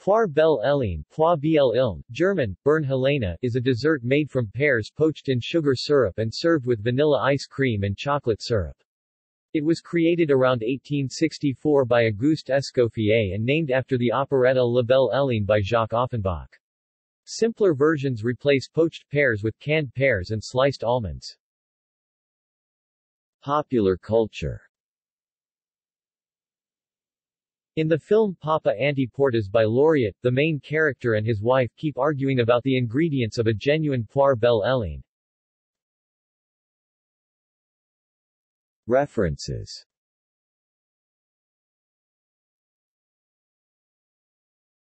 Poire Belle Hélène Poire Belle Ilm, German, Birne Helene, is a dessert made from pears poached in sugar syrup and served with vanilla ice cream and chocolate syrup. It was created around 1864 by Auguste Escoffier and named after the operetta La Belle Hélène by Jacques Offenbach. Simpler versions replace poached pears with canned pears and sliced almonds. Popular culture in the film Pappa ante Portas by Loriot, the main character and his wife keep arguing about the ingredients of a genuine Poire Belle Hélène. References